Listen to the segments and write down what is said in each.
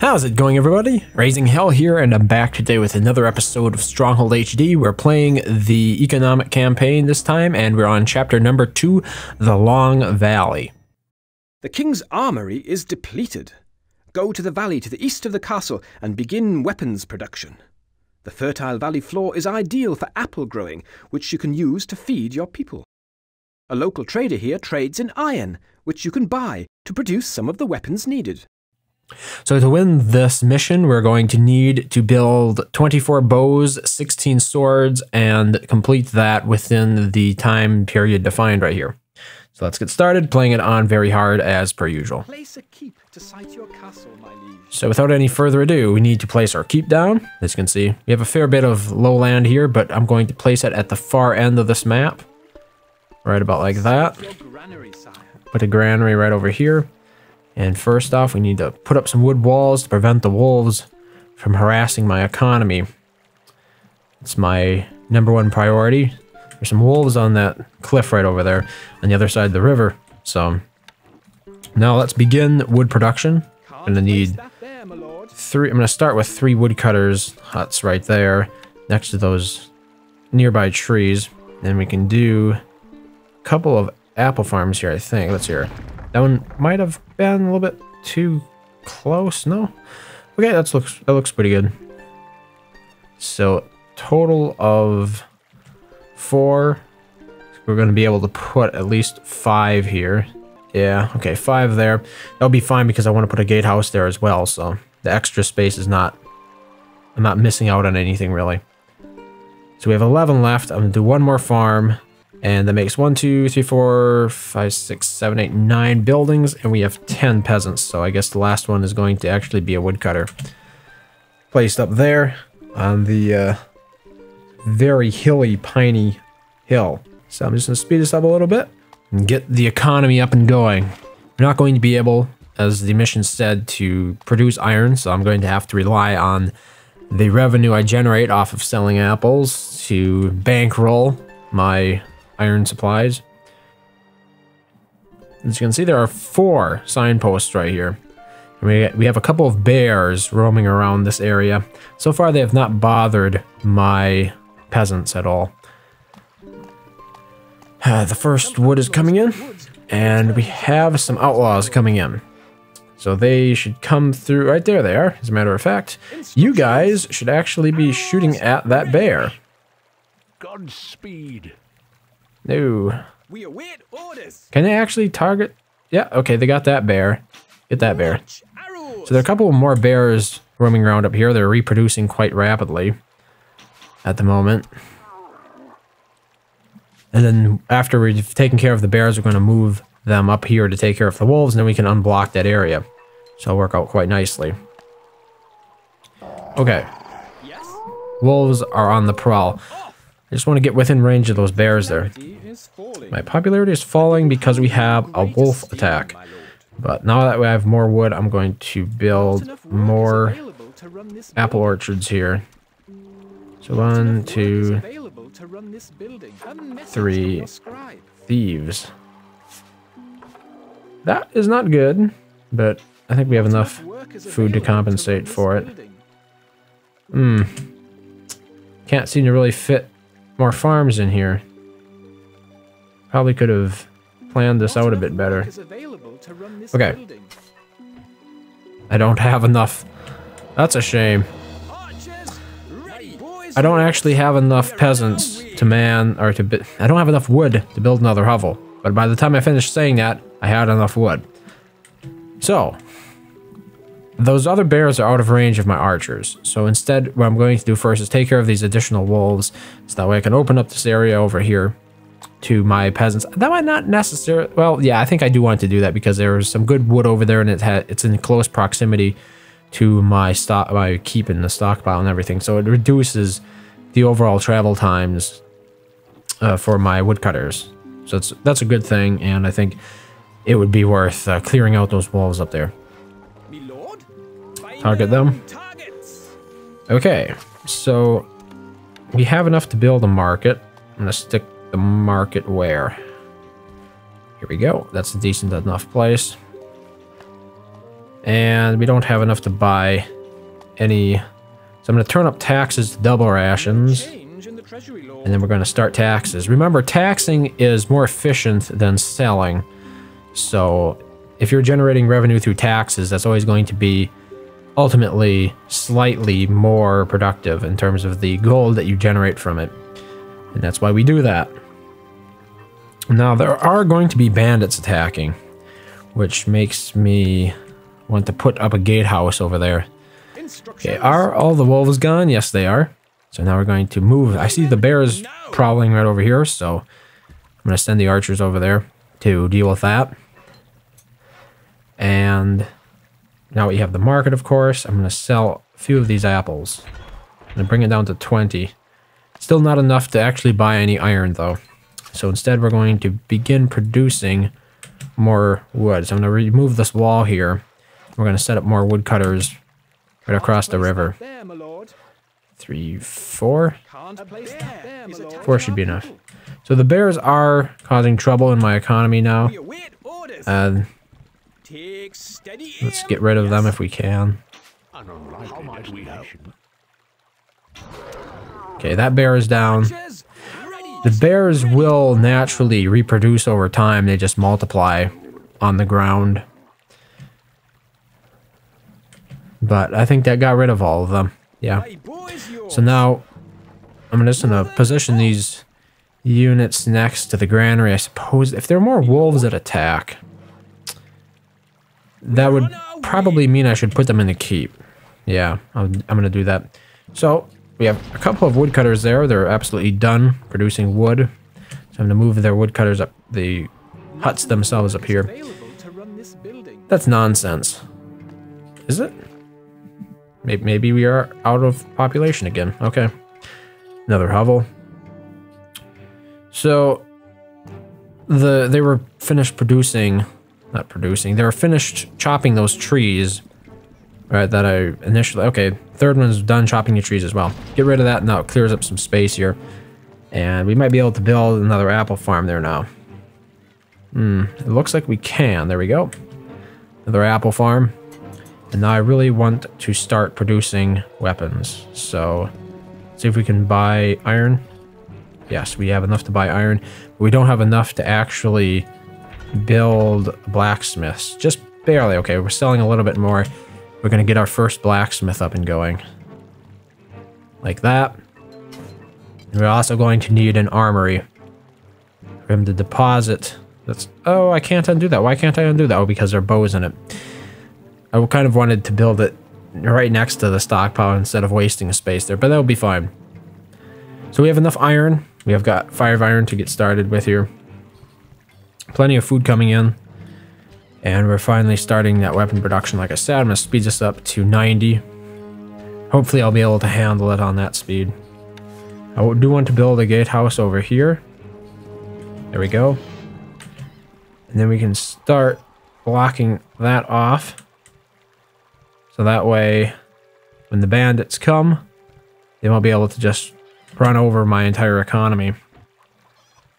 How's it going, everybody? RazingHel here, and I'm back today with another episode of Stronghold HD. We're playing the economic campaign this time, and we're on chapter number two The Long Valley. The king's armory is depleted. Go to the valley to the east of the castle and begin weapons production. The fertile valley floor is ideal for apple growing, which you can use to feed your people. A local trader here trades in iron, which you can buy to produce some of the weapons needed. So to win this mission, we're going to need to build 24 bows, 16 swords, and complete that within the time period defined right here. So let's get started, playing it on very hard as per usual. Place a keep to site your castle, my. So without any further ado, we need to place our keep down. As you can see, we have a fair bit of lowland here, but I'm going to place it at the far end of this map. Right about like that. Your granary, sire. Put a granary right over here. And first off, we need to put up some wood walls to prevent the wolves from harassing my economy. It's my number one priority. There's some wolves on that cliff right over there on the other side of the river. So now let's begin wood production. I'm gonna need place that there, my lord. three. I'm gonna start with three woodcutters huts right there next to those nearby trees. Then we can do a couple of apple farms here. I think. Let's hear. That one might have been a little bit too close. No. Okay, that looks that looks pretty good. So total of four. We're gonna be able to put at least five here. Yeah, okay, five there. That'll be fine because I want to put a gatehouse there as well, so the extra space is not... I'm not missing out on anything, really. So we have 11 left. I'm to do one more farm, and that makes one, two, three, four, five, six, seven, eight, nine buildings, and we have 10 peasants, so I guess the last one is going to actually be a woodcutter. Placed up there on the uh, very hilly, piney hill. So I'm just going to speed this up a little bit and get the economy up and going. We're not going to be able, as the mission said, to produce iron, so I'm going to have to rely on the revenue I generate off of selling apples to bankroll my iron supplies. As you can see, there are four signposts right here. We, we have a couple of bears roaming around this area. So far, they have not bothered my peasants at all. Uh, the first wood is coming in, and we have some outlaws coming in. So they should come through. Right there they are, as a matter of fact. You guys should actually be shooting at that bear. Godspeed. No. We await orders. Can they actually target? Yeah, okay, they got that bear. Get that bear. So there are a couple more bears roaming around up here. They're reproducing quite rapidly at the moment. And then after we've taken care of the bears, we're going to move them up here to take care of the wolves, and then we can unblock that area. So it'll work out quite nicely. Okay, wolves are on the prowl. I just want to get within range of those bears there. My popularity is falling because we have a wolf attack. But now that we have more wood, I'm going to build more apple orchards here. So one, two, three. thieves. That is not good, but I think we have enough food to compensate for it. Hmm. Can't seem to really fit more farms in here. Probably could have planned this out a bit better. workers available to run this Okay. I don't have enough. That's a shame. Archers, ready. Boys, I don't actually have enough peasants to man or to I don't have enough wood to build another hovel. But by the time I finished saying that, I had enough wood. So, those other bears are out of range of my archers. So instead, what I'm going to do first is take care of these additional wolves, so that way I can open up this area over here to my peasants. That might not necessarily. Well, yeah, I think I do want to do that because there's some good wood over there, and it ha- it's in close proximity to my stock, my keep in the stockpile and everything. So it reduces the overall travel times uh, for my woodcutters. So it's that's a good thing, and I think it would be worth uh, clearing out those wolves up there. Target them. Okay, so we have enough to build a market. I'm gonna stick the market where? Here we go. That's a decent enough place. And we don't have enough to buy any. So I'm going to turn up taxes to double rations. And then we're going to start taxes. Remember, taxing is more efficient than selling. So if you're generating revenue through taxes, that's always going to be ultimately slightly more productive in terms of the gold that you generate from it. And that's why we do that. Now, there are going to be bandits attacking, which makes me want to put up a gatehouse over there. Okay, are all the wolves gone? Yes, they are. So now we're going to move. I see the bears prowling right over here, so I'm going to send the archers over there to deal with that. And now we have the market, of course. I'm going to sell a few of these apples. To bring it down to 20. Still not enough to actually buy any iron, though. So instead, we're going to begin producing more wood. So I'm going to remove this wall here. We're going to set up more woodcutters right across the river. Three, four? Four should be enough. So the bears are causing trouble in my economy now. Uh, let's get rid of them if we can. Okay, that bear is down. The bears will naturally reproduce over time. They just multiply on the ground. But I think that got rid of all of them. Yeah. So now I'm just going to position these units next to the granary. I suppose if there are more wolves that attack, that would probably mean I should put them in the keep. Yeah, I'm, I'm going to do that. So we have a couple of woodcutters there. They're absolutely done producing wood. So I'm going to move their woodcutters up, the huts themselves up here. That's nonsense. Is it? Maybe, maybe we are out of population again. Okay. Another hovel. So, the they were finished producing, not producing, they were finished chopping those trees, right, that I initially, okay, third one's done chopping the trees as well. Get rid of that, now it clears up some space here. And we might be able to build another apple farm there now. Hmm, it looks like we can. There we go. Another apple farm. And now I really want to start producing weapons. So, see if we can buy iron. Yes, we have enough to buy iron. But we don't have enough to actually build blacksmiths. Just barely. Okay, we're selling a little bit more. We're going to get our first blacksmith up and going. Like that. And we're also going to need an armory. For him to deposit. That's... Oh, I can't undo that. Why can't I undo that? Oh, because there are bows in it. I kind of wanted to build it right next to the stockpile instead of wasting space there, but that'll be fine. So we have enough iron. We have got five iron to get started with here. Plenty of food coming in. And we're finally starting that weapon production. Like I said, I'm going to speed this up to 90. Hopefully I'll be able to handle it on that speed. I do want to build a gatehouse over here. There we go. And then we can start blocking that off. So that way, when the bandits come, they won't be able to just run over my entire economy.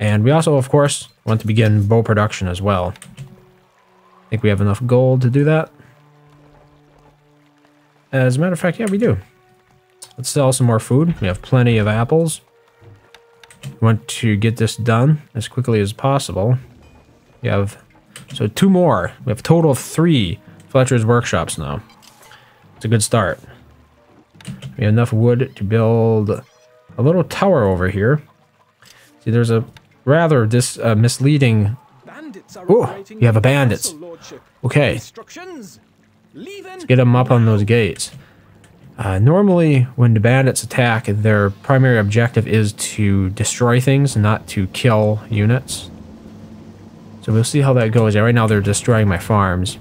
And we also, of course, want to begin bow production as well. I think we have enough gold to do that. As a matter of fact, yeah, we do. Let's sell some more food. We have plenty of apples. We want to get this done as quickly as possible. We have, so two more. We have a total of three Fletcher's workshops now. It's a good start. We have enough wood to build a little tower over here. See, there's a rather dis uh, misleading... Oh, you have a bandits. Okay. Let's get them up on those gates. Uh, normally, when the bandits attack, their primary objective is to destroy things, not to kill units. So we'll see how that goes. Right now they're destroying my farms.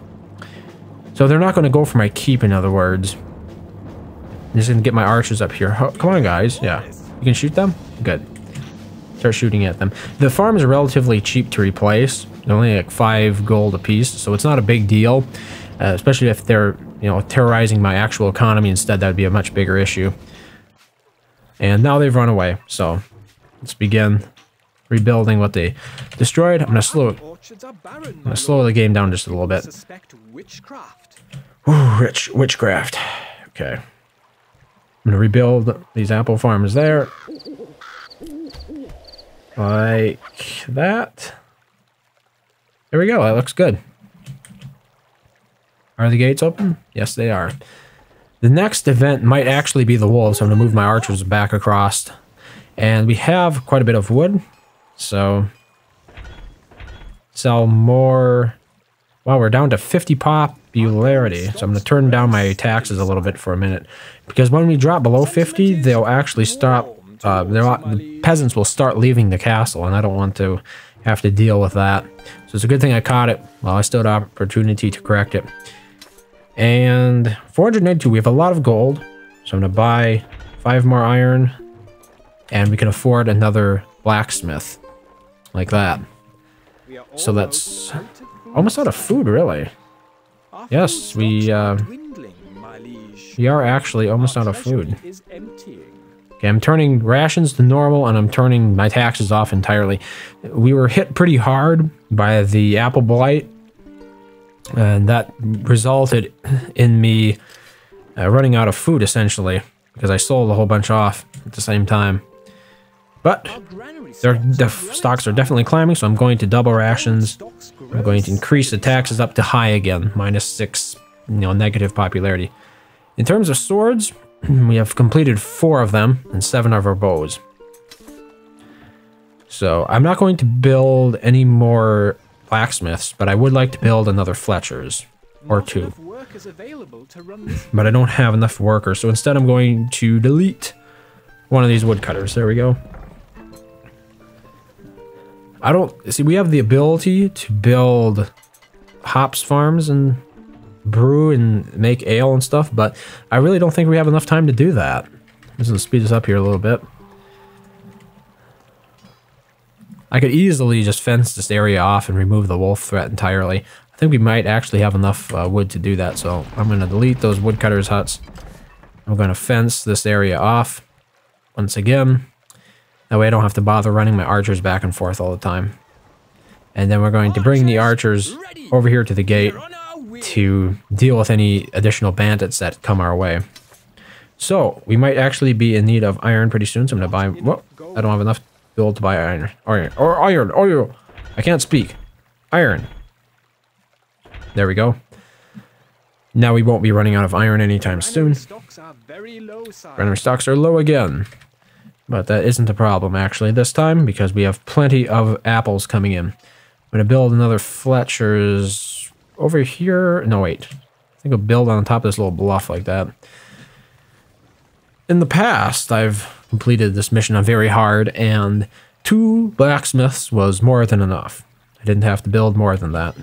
So they're not going to go for my keep, in other words. I'm just going to get my archers up here. Oh, come on, guys. Yeah. You can shoot them? Good. Start shooting at them. The farm is relatively cheap to replace. They're only like five gold apiece, so it's not a big deal. Uh, especially if they're, you know, terrorizing my actual economy instead, that would be a much bigger issue. And now they've run away, so let's begin rebuilding what they destroyed. I'm gonna slow, I'm gonna slow the game down just a little bit. Witchcraft. Ooh, rich witchcraft. Okay. I'm gonna rebuild these apple farms there. Like that. There we go, that looks good. Are the gates open? Yes, they are. The next event might actually be the wolves. I'm gonna move my archers back across. And we have quite a bit of wood. So sell more Wow, we're down to 50 popularity. So I'm going to turn down my taxes a little bit for a minute. Because when we drop below 50, they'll actually stop... Uh, the peasants will start leaving the castle, and I don't want to have to deal with that. So it's a good thing I caught it while I still had opportunity to correct it. And 492, we have a lot of gold. So I'm going to buy five more iron. And we can afford another blacksmith. Like that. So that's. Almost out of food, really. Yes, we, uh. We are actually almost out of food. Okay, I'm turning rations to normal and I'm turning my taxes off entirely. We were hit pretty hard by the apple blight, and that resulted in me uh, running out of food essentially because I sold a whole bunch off at the same time. But the stocks are definitely climbing, so I'm going to double rations. I'm going to increase the taxes up to high again, minus six, you know, negative popularity. In terms of swords, we have completed four of them and seven of our bows. So I'm not going to build any more blacksmiths, but I would like to build another Fletcher's or Not two. enough workers available to run this But I don't have enough workers, so instead I'm going to delete one of these woodcutters. There we go. I don't see. We have the ability to build hops farms and brew and make ale and stuff, but I really don't think we have enough time to do that. I'm just gonna speed this up here a little bit. I could easily just fence this area off and remove the wolf threat entirely. I think we might actually have enough uh, wood to do that, so I'm going to delete those woodcutters huts. I'm going to fence this area off once again. That way I don't have to bother running my archers back and forth all the time. And then we're going to bring the archers over here to the gate on our way. To deal with any additional bandits that come our way. So, we might actually be in need of iron pretty soon, so I'm gonna buy... Whoa, I don't have enough gold to buy iron. Iron. Or iron. Oh, Oil. I can't speak. Iron. There we go. Now we won't be running out of iron anytime soon. Stocks are very low, sire. Stocks are low again. But that isn't a problem, actually, this time, because we have plenty of apples coming in. I'm going to build another Fletcher's over here. No, wait. I think I'll build on top of this little bluff like that. In the past, I've completed this mission on very hard, and two blacksmiths was more than enough. I didn't have to build more than that.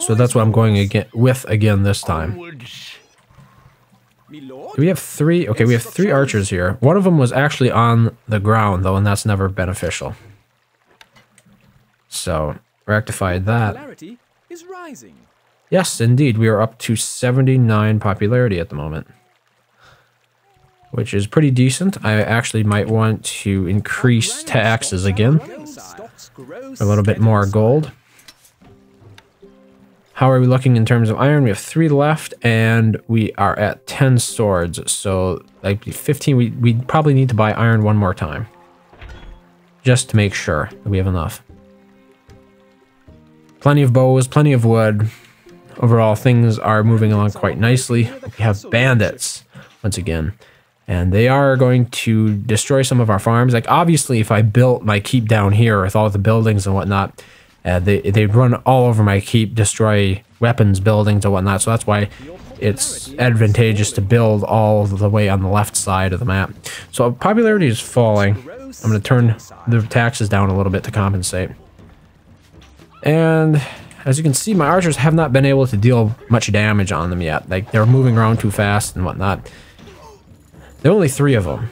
So that's what I'm going again with again this time. Do we have three? Okay, we have three archers here. One of them was actually on the ground, though, and that's never beneficial. So, rectified that. Popularity is rising. Yes, indeed, we are up to 79 popularity at the moment. Which is pretty decent. I actually might want to increase taxes again. Gold stocks grow A little bit more gold. How are we looking in terms of iron? We have three left, and we are at 10 swords. So, like 15, we, we probably need to buy iron one more time. Just to make sure that we have enough. Plenty of bows, plenty of wood. Overall, things are moving along quite nicely. We have bandits, once again. And they are going to destroy some of our farms. Like, obviously, if I built my keep down here with all the buildings and whatnot, uh, they, they'd run all over my keep, destroy weapons, buildings, and whatnot. So that's why it's advantageous to build all the way on the left side of the map. So popularity is falling. I'm going to turn the taxes down a little bit to compensate. And as you can see, my archers have not been able to deal much damage on them yet. Like, they're moving around too fast and whatnot. There are only three of them.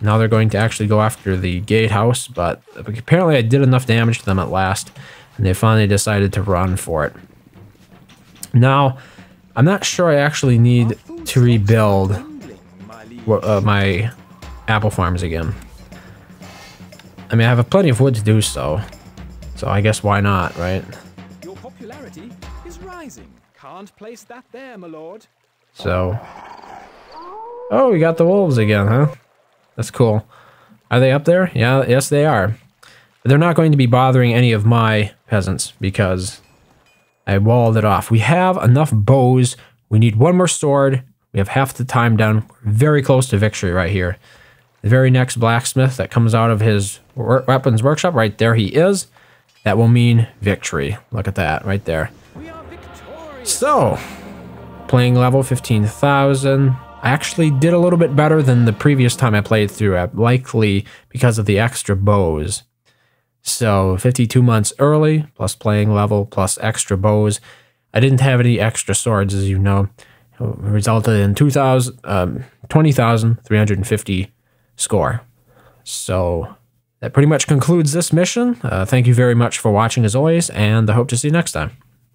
Now they're going to actually go after the gatehouse, but apparently I did enough damage to them at last, and they finally decided to run for it. Now, I'm not sure I actually need to rebuild uh, my apple farms again. I mean, I have plenty of wood to do so. So I guess why not, right? Your popularity is rising. Can't place that there, my lord. So... Oh, we got the wolves again, huh? That's cool. Are they up there? Yeah, yes they are. But they're not going to be bothering any of my peasants because I walled it off. We have enough bows. We need one more sword. We have half the time done. We're very close to victory right here. The very next blacksmith that comes out of his weapons workshop, right there he is. That will mean victory. Look at that right there. So, playing level 15,000. I actually did a little bit better than the previous time I played through, uh, likely because of the extra bows. So 52 months early, plus playing level, plus extra bows. I didn't have any extra swords, as you know. It resulted in 2,000, um, 20,350 score. So that pretty much concludes this mission. Uh, thank you very much for watching as always, and I hope to see you next time.